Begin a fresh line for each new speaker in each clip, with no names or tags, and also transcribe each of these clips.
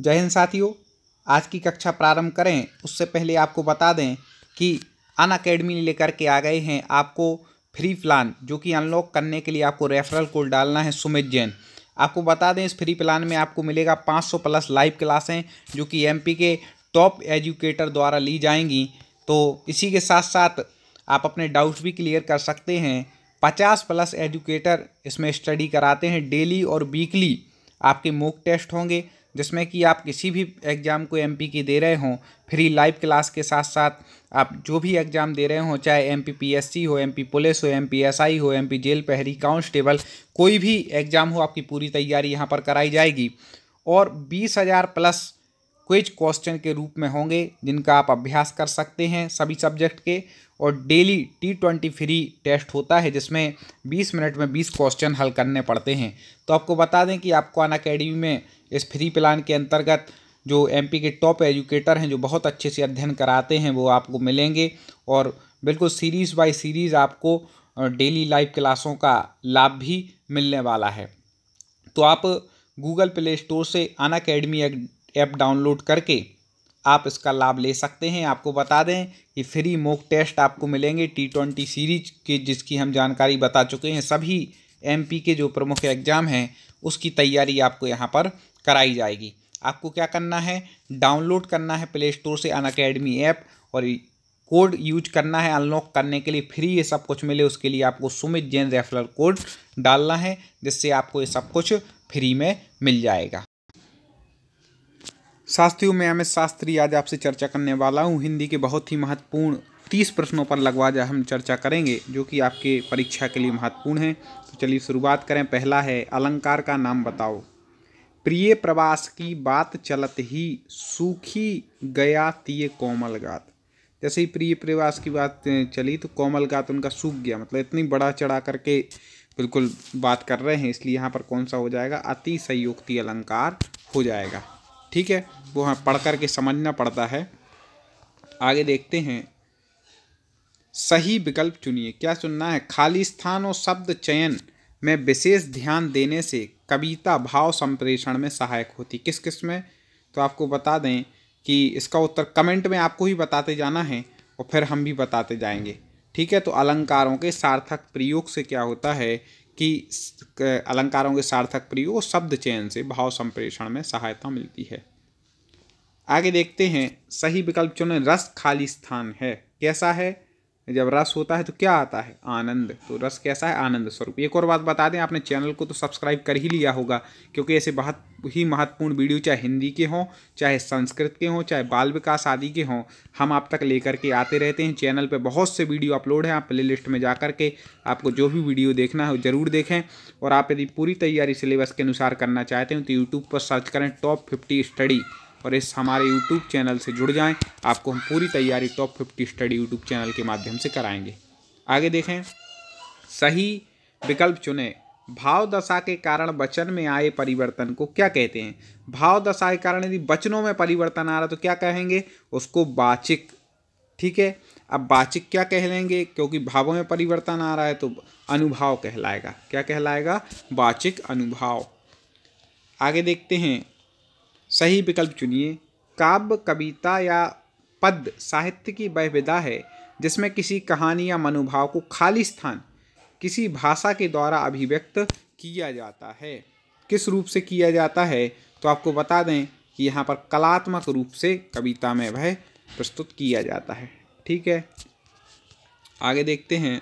जय हिंद साथियों, आज की कक्षा प्रारंभ करें। उससे पहले आपको बता दें कि अन अकेडमी लेकर के आ गए हैं आपको फ्री प्लान, जो कि अनलॉक करने के लिए आपको रेफरल कोड डालना है सुमित जैन। आपको बता दें, इस फ्री प्लान में आपको मिलेगा 500 प्लस लाइव क्लासें, जो कि एमपी के टॉप एजुकेटर द्वारा ली जाएँगी। तो इसी के साथ साथ आप अपने डाउट्स भी क्लियर कर सकते हैं। पचास प्लस एजुकेटर इसमें स्टडी कराते हैं डेली और वीकली। आपके मॉक टेस्ट होंगे जिसमें कि आप किसी भी एग्ज़ाम को एमपी की दे रहे हों, फ्री लाइव क्लास के साथ साथ आप जो भी एग्ज़ाम दे रहे हों, चाहे एम पी हो एम पी पुलिस हो एम पी हो एम पी जेल पहरी, कांस्टेबल, कोई भी एग्ज़ाम हो, आपकी पूरी तैयारी यहाँ पर कराई जाएगी। और बीस हज़ार प्लस क्विज क्वेश्चन के रूप में होंगे, जिनका आप अभ्यास कर सकते हैं सभी सब्जेक्ट के। और daily T twenty free test होता है, जिसमें बीस मिनट में बीस क्वेश्चन हल करने पड़ते हैं। तो आपको बता दें कि आपको अन अकेडमी में इस फ्री प्लान के अंतर्गत जो एमपी के टॉप एजुकेटर हैं, जो बहुत अच्छे से अध्ययन कराते हैं, वो आपको मिलेंगे। और बिल्कुल सीरीज़ बाय सीरीज़ आपको डेली लाइव क्लासों का लाभ भी मिलने वाला है। तो आप गूगल प्ले स्टोर से अन अकेडमी ऐप डाउनलोड करके आप इसका लाभ ले सकते हैं। आपको बता दें कि फ्री मोक टेस्ट आपको मिलेंगे टी ट्वेंटी सीरीज़ के, जिसकी हम जानकारी बता चुके हैं। सभी एमपी के जो प्रमुख एग्ज़ाम हैं, उसकी तैयारी आपको यहाँ पर कराई जाएगी। आपको क्या करना है? डाउनलोड करना है प्ले स्टोर से अन अकेडमी ऐप और कोड यूज़ करना है अनलॉक करने के लिए। फ्री ये सब कुछ मिले, उसके लिए आपको सुमित जैन रेफरल कोड डालना है, जिससे आपको ये सब कुछ फ्री में मिल जाएगा। शास्त्रियों में अमित शास्त्री आज आपसे चर्चा करने वाला हूँ। हिंदी के बहुत ही महत्वपूर्ण तीस प्रश्नों पर लगवा जा हम चर्चा करेंगे, जो कि आपके परीक्षा के लिए महत्वपूर्ण है। तो चलिए शुरुआत करें। पहला है, अलंकार का नाम बताओ। प्रिय प्रवास की बात चलत ही सूखी गया तीय कोमल गात। जैसे ही प्रिय प्रवास की बात चली तो कोमल गात उनका सूख गया। मतलब इतनी बड़ा चढ़ा करके बिल्कुल बात कर रहे हैं, इसलिए यहाँ पर कौन सा हो जाएगा? अति संयुक्ति अलंकार हो जाएगा। ठीक है? वो हाँ पढ़ कर के समझना पड़ता है। आगे देखते हैं। सही विकल्प चुनिए। क्या चुनना है? खाली स्थान और शब्द चयन में विशेष ध्यान देने से कविता भाव संप्रेषण में सहायक होती। किस किसमें? तो आपको बता दें कि इसका उत्तर कमेंट में आपको ही बताते जाना है और फिर हम भी बताते जाएँगे। ठीक है? तो अलंकारों के सार्थक प्रयोग से क्या होता है? कि अलंकारों के सार्थक प्रयोग और शब्द चयन से भाव संप्रेषण में सहायता मिलती है। आगे देखते हैं, सही विकल्प चुने, रस खाली स्थान है। कैसा है? जब रस होता है तो क्या आता है? आनंद। तो रस कैसा है? आनंद स्वरूप। एक और बात बता दें, आपने चैनल को तो सब्सक्राइब कर ही लिया होगा, क्योंकि ऐसे बहुत ही महत्वपूर्ण वीडियो, चाहे हिंदी के हों, चाहे संस्कृत के हों, चाहे बाल विकास आदि के हों, हम आप तक लेकर के आते रहते हैं। चैनल पर बहुत से वीडियो अपलोड हैं, आप प्ले लिस्ट में जा कर के आपको जो भी वीडियो देखना है वो ज़रूर देखें। और आप यदि पूरी तैयारी सिलेबस के अनुसार करना चाहते हैं तो यूट्यूब पर सर्च करें टॉप फिफ्टी स्टडी और इस हमारे यूट्यूब चैनल से जुड़ जाएँ। आपको हम पूरी तैयारी top fifty study YouTube channel के माध्यम से कराएँगे। आगे देखें। सही विकल्प चुने। भाव दशा के कारण वचन में आए परिवर्तन को क्या कहते हैं? भाव दशा के कारण यदि वचनों में परिवर्तन आ रहा तो क्या कहेंगे? उसको वाचिक। ठीक है? अब वाचिक क्या कह लेंगे क्योंकि भावों में परिवर्तन आ रहा है तो अनुभाव कहलाएगा। क्या कहलाएगा? वाचिक अनुभाव। आगे देखते हैं। सही विकल्प चुनिए। काव्य, कविता या पद साहित्य की वह विधा है जिसमें किसी कहानी या मनोभाव को खाली स्थान किसी भाषा के द्वारा अभिव्यक्त किया जाता है। किस रूप से किया जाता है तो आपको बता दें कि यहाँ पर कलात्मक रूप से कविता में वह प्रस्तुत किया जाता है। ठीक है? आगे देखते हैं।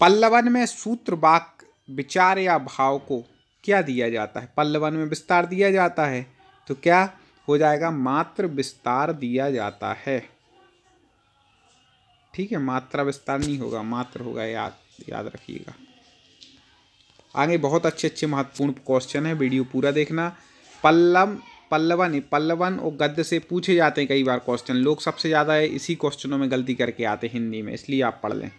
पल्लवन में सूत्र वाक विचार या भाव को क्या दिया जाता है? पल्लवन में विस्तार दिया जाता है तो क्या हो जाएगा? मात्र विस्तार दिया जाता है। ठीक है, मात्रा विस्तार नहीं होगा, मात्र होगा, याद याद रखिएगा। आगे बहुत अच्छे अच्छे महत्वपूर्ण क्वेश्चन है वीडियो पूरा देखना। पल्लव पल्लवन पल्लवन और गद्य से पूछे जाते हैं कई बार क्वेश्चन लोग सबसे ज़्यादा इसी क्वेश्चनों में गलती करके आते हैं हिंदी में, इसलिए आप पढ़ लें।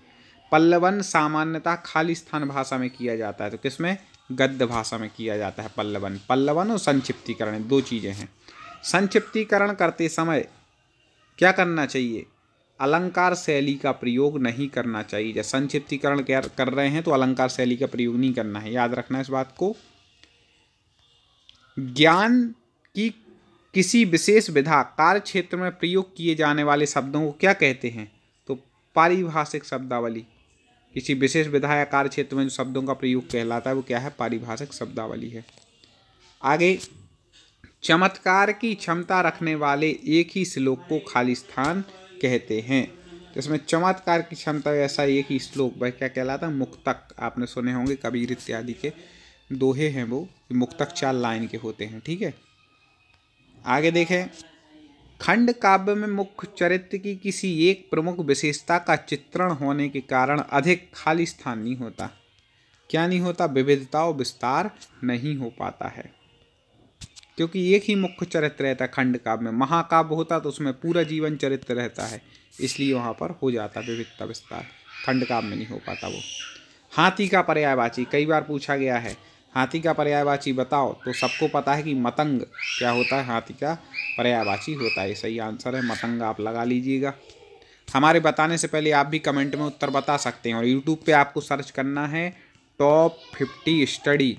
पल्लवन सामान्यतः खाली स्थान भाषा में किया जाता है तो किसमें? गद्य भाषा में किया जाता है पल्लवन। पल्लवन और संक्षिप्तीकरण, दो चीज़ें हैं। संक्षिप्तीकरण करते समय क्या करना चाहिए? अलंकार शैली का प्रयोग नहीं करना चाहिए। जब संक्षिप्तीकरण कर रहे हैं तो अलंकार शैली का प्रयोग नहीं करना है। याद रखना इस बात को। ज्ञान की किसी विशेष विधा, कार्य क्षेत्र में प्रयोग किए जाने वाले शब्दों को क्या कहते हैं? तो पारिभाषिक शब्दावली। किसी विशेष विधा या कार्य क्षेत्र में जो शब्दों का प्रयोग कहलाता है, वो क्या है? पारिभाषिक शब्दावली है। आगे, चमत्कार की क्षमता रखने वाले एक ही श्लोक को खाली स्थान कहते हैं। जिसमें चमत्कार की क्षमता ऐसा एक ही श्लोक वह क्या कहलाता है? मुक्तक। आपने सुने होंगे कबीर इत्यादि के दोहे हैं वो मुक्तक चार लाइन के होते हैं, ठीक है? आगे देखें। खंड काव्य में मुख्य चरित्र की किसी एक प्रमुख विशेषता का चित्रण होने के कारण अधिक खाली स्थान नहीं होता। क्या नहीं होता? विविधता और विस्तार नहीं हो पाता है। क्योंकि एक ही मुख्य चरित्र रहता है खंड काव्य में। महाकाव्य होता तो उसमें पूरा जीवन चरित्र रहता है, इसलिए वहाँ पर हो जाता विविधता विस्तार। खंड काव्य में नहीं हो पाता वो। हाथी का पर्यायवाची, कई बार पूछा गया है, हाथी का पर्यायवाची बताओ तो सबको पता है कि मतंग, क्या होता है? हाथी का पर्यायवाची होता है सही आंसर है, मतंग आप लगा लीजिएगा। हमारे बताने से पहले आप भी कमेंट में उत्तर बता सकते हैं और यूट्यूब पे आपको सर्च करना है, टॉप फिफ्टी स्टडी।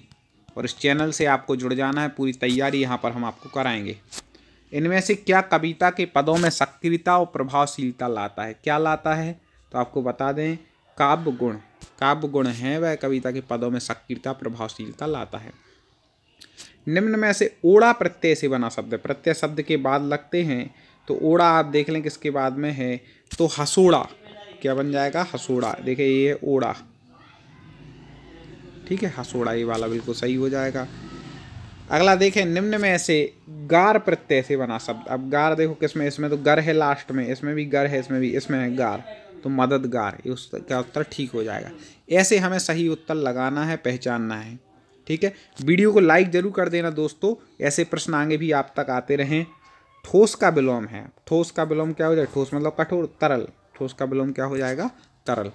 और इस चैनल से आपको जुड़ जाना है। पूरी तैयारी यहाँ पर हम आपको कराएँगे। इनमें से क्या कविता के पदों में सक्रियता और प्रभावशीलता लाता है? क्या लाता है? तो आपको बता दें, काव्य गुण। काव्य गुण है, वह कविता के पदों में सक्रियता, प्रभावशीलता लाता है। निम्न में से ओड़ा प्रत्यय से बना शब्द प्रत्यय शब्द के बाद लगते हैं तो ओड़ा आप देख लें किसके बाद में है तो हसोड़ा। क्या बन जाएगा? हसोड़ा। देखिए, ये ओड़ा। ठीक है? हसोड़ा ये वाला बिल्कुल सही हो जाएगा। अगला देखें, निम्न में ऐसे गार प्रत्यय से बना शब्द। अब गार देखो किसमें इसमें तो गर है लास्ट में, इसमें भी गर है, इसमें भी, इसमें है गार। तो मददगार, ये उसका उत्तर ठीक हो जाएगा। ऐसे हमें सही उत्तर लगाना है, पहचानना है। ठीक है? वीडियो को लाइक ज़रूर कर देना दोस्तों। ऐसे प्रश्न आगे भी आप तक आते रहें। ठोस का विलोम है। ठोस का विलोम क्या हो जाए? ठोस मतलब कठोर, तरल। ठोस का विलोम क्या हो जाएगा? तरल।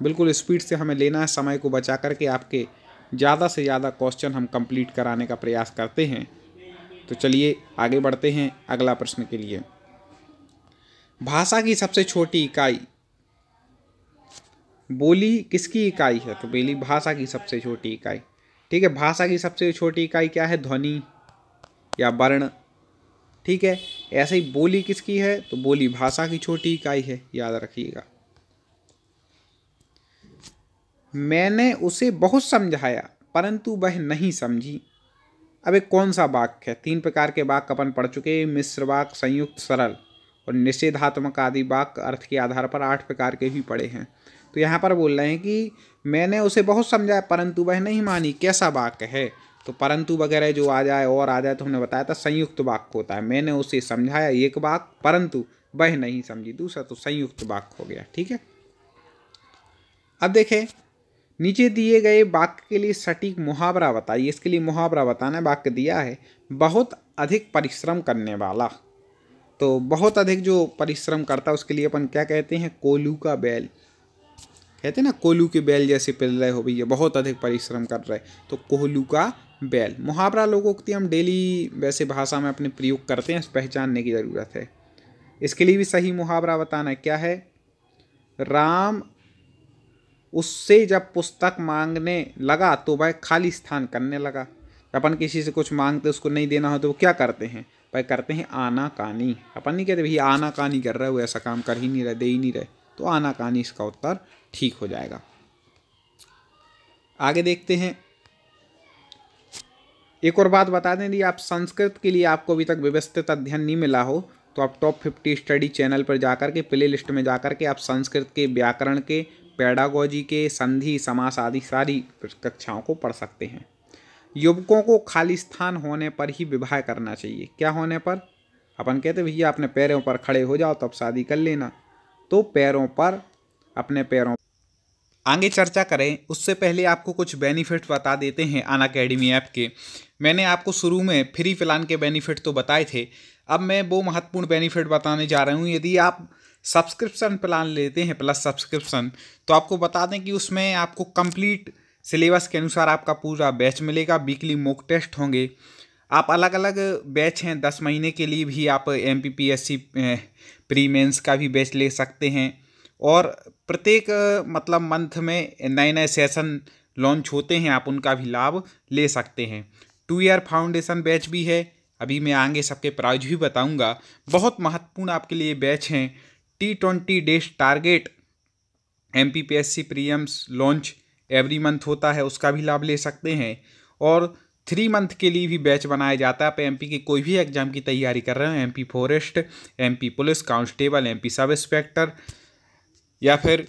बिल्कुल स्पीड से हमें लेना है, समय को बचा करके आपके ज़्यादा से ज़्यादा क्वेश्चन हम कंप्लीट कराने का प्रयास करते हैं। तो चलिए आगे बढ़ते हैं अगला प्रश्न के लिए। भाषा की सबसे छोटी इकाई, बोली किसकी इकाई है? तो बोली भाषा की सबसे छोटी इकाई। ठीक है, भाषा की सबसे छोटी इकाई क्या है? ध्वनि या वर्ण। ठीक है, ऐसे ही बोली किसकी है? तो बोली भाषा की छोटी इकाई है, याद रखिएगा। मैंने उसे बहुत समझाया, परंतु वह नहीं समझी। अब एक कौन सा वाक्य है? तीन प्रकार के वाक्य अपन पढ़ चुके मिश्र वाक्य, संयुक्त, सरल। और निषेधात्मक आदि वाक्य अर्थ के आधार पर आठ प्रकार के भी पड़े हैं। तो यहाँ पर बोल रहे हैं कि मैंने उसे बहुत समझाया, परंतु वह नहीं मानी। कैसा वाक्य है? तो परंतु वगैरह जो आ जाए, और आ जाए तो हमने बताया था, संयुक्त वाक्य होता है। मैंने उसे समझाया एक वाक्य परंतु वह नहीं समझी। दूसरा तो संयुक्त वाक्य हो गया, ठीक है? अब देखें नीचे दिए गए वाक्य के लिए सटीक मुहावरा बताइए। इसके लिए मुहावरा बताना वाक्य दिया है, बहुत अधिक परिश्रम करने वाला। तो बहुत अधिक जो परिश्रम करता है, उसके लिए अपन क्या कहते हैं? कोलू का बैल। कहते हैं ना, कोलू के बैल जैसे पिल रहे हो भैया, बहुत अधिक परिश्रम कर रहे। तो कोहलू का बैल। मुहावरा लोगों लोगोक्ति हम डेली वैसे भाषा में अपने प्रयोग करते हैं, पहचानने की ज़रूरत है। इसके लिए भी सही मुहावरा बताना क्या है? राम उससे जब पुस्तक मांगने लगा तो वह खाली स्थान करने लगा। अपन किसी से कुछ मांगते, उसको नहीं देना हो तो वो क्या करते हैं? भाई करते हैं आना कानी अपन नहीं कहते भैया आना कानी कर रहे हो, ऐसा काम कर ही नहीं रहे, दे ही नहीं रहे। तो आना कानी इसका उत्तर ठीक हो जाएगा। आगे देखते हैं। एक और बात बता दें, यदि आप संस्कृत के लिए आपको अभी तक व्यवस्थित अध्ययन नहीं मिला हो तो आप टॉप फिफ्टी स्टडी चैनल पर जाकर के प्ले लिस्ट में जाकर के आप संस्कृत के व्याकरण के पैडागोजी के संधि, समास आदि सारी कक्षाओं को पढ़ सकते हैं। युवकों को खाली स्थान होने पर ही विवाह करना चाहिए। क्या होने पर? अपन कहते, भैया, अपने पैरों पर खड़े हो जाओ, तब शादी कर लेना। तो पैरों पर, अपने पैरों आगे चर्चा करें। उससे पहले आपको कुछ बेनिफिट बता देते हैं अन अकेडमी ऐप के। मैंने आपको शुरू में फ्री प्लान के बेनिफिट तो बताए थे। अब मैं वो महत्वपूर्ण बेनिफिट बताने जा रहा हूँ। यदि आप सब्सक्रिप्शन प्लान लेते हैं, प्लस सब्सक्रिप्शन। तो आपको बता दें कि उसमें आपको कंप्लीट सिलेबस के अनुसार आपका पूरा बैच मिलेगा, वीकली मॉक टेस्ट होंगे। आप अलग अलग बैच हैं, दस महीने के लिए भी आप M P P S C pre mains का भी बैच ले सकते हैं। और प्रत्येक मतलब मंथ में नए नए सेशन लॉन्च होते हैं, आप उनका भी लाभ ले सकते हैं। टू ईयर फाउंडेशन बैच भी है, अभी मैं आगे सबके प्राइज भी बताऊँगा। बहुत महत्वपूर्ण आपके लिए बैच हैं। T twenty days target M P P S C pre mains launch every month होता है, उसका भी लाभ ले सकते हैं। और थ्री मंथ के लिए भी बैच बनाया जाता है आप एम पी के कोई भी एग्ज़ाम की तैयारी कर रहे हैं M P forest M P police constable M P sub inspector या फिर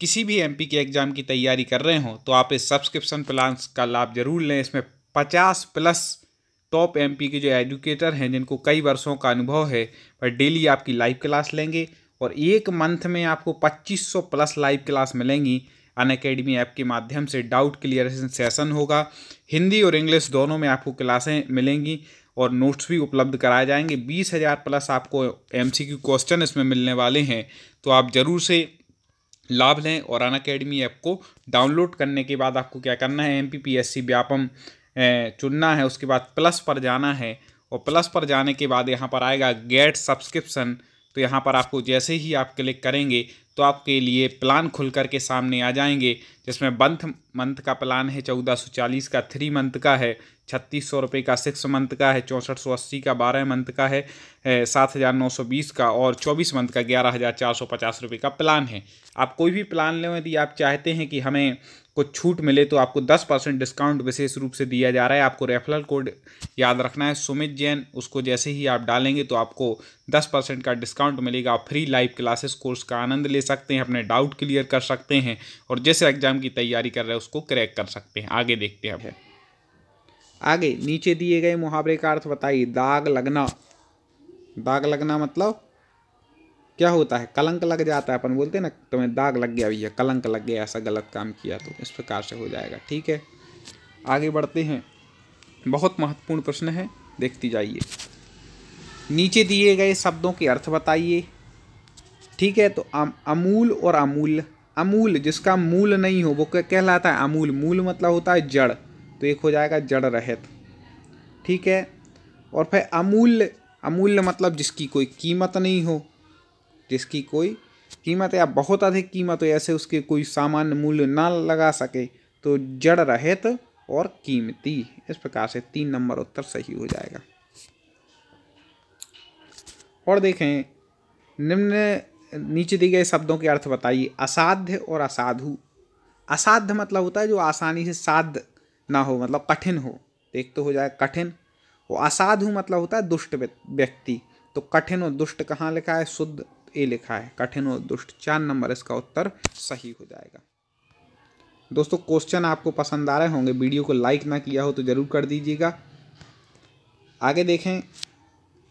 किसी भी एम पी के एग्ज़ाम की तैयारी कर रहे हो तो आप इस सब्सक्रिप्शन प्लान का लाभ ज़रूर लें। इसमें पचास प्लस टॉप एम पी के जो एजुकेटर हैं, जिनको कई वर्षों का अनुभव है वह डेली आपकी लाइव क्लास लेंगे। और एक मंथ में आपको पच्चीस सौ प्लस लाइव क्लास मिलेंगी। अन अकेडमी ऐप के माध्यम से डाउट क्लियरेशन सेशन होगा। हिंदी और इंग्लिश दोनों में आपको क्लासें मिलेंगी और नोट्स भी उपलब्ध कराए जाएँगे। बीस हज़ार प्लस आपको एम सी क्यू क्वेश्चन इसमें मिलने वाले हैं। तो आप ज़रूर से लाभ लें और अन अकेडमी ऐप को डाउनलोड करने के बाद आपको क्या करना है? M P P S C Vyapam चुनना है। उसके बाद प्लस पर जाना है और प्लस पर जाने के बाद यहाँ पर आएगा गेट सब्सक्रिप्शन तो यहाँ पर आपको जैसे ही आप क्लिक करेंगे तो आपके लिए प्लान खुल कर के सामने आ जाएँगे, जिसमें बंथ मंथ का प्लान है, चौदह सौ चालीस का, थ्री मंथ का है। छत्तीस सौ रुपये का सिक्स मंथ का है, चौंसठ सौ अस्सी का बारह मंथ का है सात हज़ार नौ सौ बीस का और चौबीस मंथ का ग्यारह हज़ार चार सौ पचास रुपये का प्लान है। आप कोई भी प्लान लें, यदि आप चाहते हैं कि हमें कुछ छूट मिले तो आपको दस परसेंट डिस्काउंट विशेष रूप से दिया जा रहा है। आपको रेफरल कोड याद रखना है, सुमित जैन, उसको जैसे ही आप डालेंगे तो आपको दस परसेंट का डिस्काउंट मिलेगा। आप फ्री लाइव क्लासेस, कोर्स का आनंद ले सकते हैं, अपने डाउट क्लियर कर सकते हैं और जिस एग्ज़ाम की तैयारी कर रहे हैं, उसको क्रैक कर सकते हैं। आगे देखते हैं
आगे, नीचे दिए गए मुहावरे का अर्थ बताइए। दाग लगना। दाग लगना मतलब क्या होता है? कलंक लग जाता है। अपन बोलते हैं ना, तुम्हें दाग लग गया भैया, कलंक लग गया, ऐसा गलत काम किया तो इस प्रकार से हो जाएगा। ठीक है? आगे बढ़ते हैं। बहुत महत्वपूर्ण प्रश्न है, देखती जाइए। नीचे दिए गए शब्दों के अर्थ बताइए। ठीक है? तो अमूल और अमूल्य अमूल, जिसका मूल नहीं हो, वो कहलाता है अमूल। मूल मतलब होता है जड़। तो एक हो जाएगा जड़ रहित। ठीक है? और फिर अमूल्य अमूल्य मतलब जिसकी कोई कीमत नहीं हो, जिसकी कोई कीमत या बहुत अधिक कीमत हो, ऐसे उसके कोई सामान्य मूल्य ना लगा सके तो जड़ रहित और कीमती। इस प्रकार से तीन नंबर उत्तर सही हो जाएगा। और देखें, निम्न, नीचे दिए गए शब्दों के अर्थ बताइए, असाध्य और असाधु। असाध्य मतलब होता है जो आसानी से साध्य ना हो मतलब कठिन हो। तो एक तो हो जाए कठिन। और असाधु मतलब होता है दुष्ट व्यक्ति। तो कठिन और दुष्ट कहाँ लिखा है? शुद्ध ए लिखा है। कठिन और दुष्ट। चार नंबर इसका उत्तर सही हो जाएगा। दोस्तों क्वेश्चन आपको पसंद आ रहे होंगे। वीडियो को लाइक ना किया हो तो ज़रूर कर दीजिएगा। आगे देखें।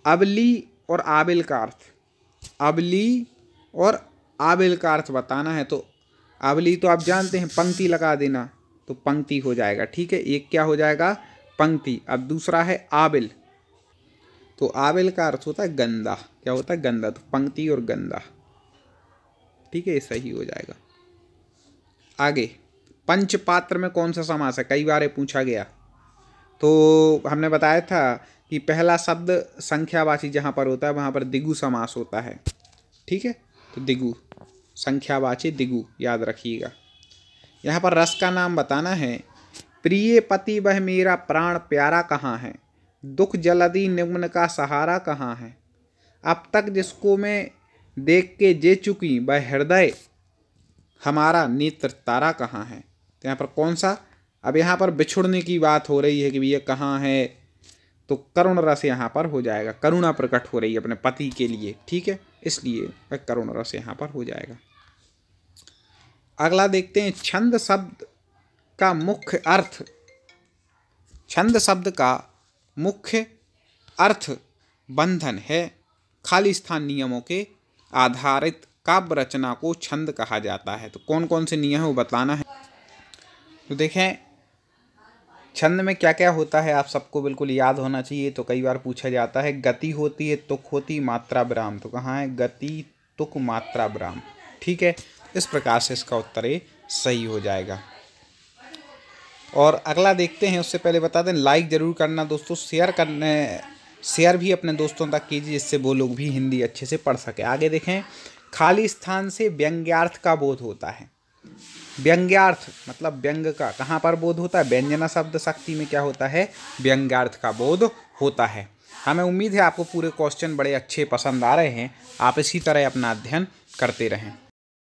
अबली और आबिल का अर्थ। अबली और आबिल का अर्थ बताना है तो अबली तो आप जानते हैं, पंक्ति लगा देना। तो पंक्ति हो जाएगा, ठीक है? एक क्या हो जाएगा? पंक्ति। अब दूसरा है आबिल। तो आबिल का अर्थ होता है गंदा। क्या होता है? गंदा। तो पंक्ति और गंदा। ठीक है, ये सही हो जाएगा। आगे। पंचपात्र में कौन सा समास है? कई बार पूछा गया। तो हमने बताया था कि पहला शब्द संख्यावाची जहाँ पर होता है, वहाँ पर दिगु समास होता है। ठीक है? तो दिगु। संख्यावाची दिगु। याद रखिएगा। यहाँ पर रस का नाम बताना है, प्रिय पति वह मेरा प्राण प्यारा कहाँ है? दुख जलदी निम्न का सहारा कहाँ है? अब तक जिसको मैं देख के जे चुकी, वह हृदय हमारा नेत्र तारा कहाँ है? तो यहाँ पर कौन सा? अब यहाँ पर बिछुड़ने की बात हो रही है कि भैया कहाँ है? तो करुण रस यहाँ पर हो जाएगा। करुणा प्रकट हो रही है अपने पति के लिए, ठीक है? इसलिए वह करुण रस यहाँ पर हो जाएगा। अगला देखते हैं, छंद शब्द का मुख्य अर्थ। छंद शब्द का मुख्य अर्थ बंधन है। खाली स्थान नियमों के आधारित काव्य रचना को छंद कहा जाता है। तो कौन कौन से नियम है, वो बताना है। तो देखें, छंद में क्या क्या होता है, आप सबको बिल्कुल याद होना चाहिए। तो कई बार पूछा जाता है, गति होती है, तुक होती, मात्रा विराम तो कहाँ है? गति, तुक, मात्रा विराम ठीक है? इस प्रकार से इसका उत्तर ए सही हो जाएगा। और अगला देखते हैं, उससे पहले बता दें लाइक ज़रूर करना दोस्तों शेयर करने शेयर भी अपने दोस्तों तक कीजिए, जिससे वो लोग भी हिंदी अच्छे से पढ़ सके। आगे देखें, खाली स्थान से व्यंग्यार्थ का बोध होता है। व्यंग्यार्थ मतलब व्यंग का, कहाँ पर बोध होता है? व्यंजना शब्द शक्ति में क्या होता है? व्यंग्यार्थ का बोध होता है। हमें उम्मीद है आपको पूरे क्वेश्चन बड़े अच्छे पसंद आ रहे हैं। आप इसी तरह अपना अध्ययन करते रहें।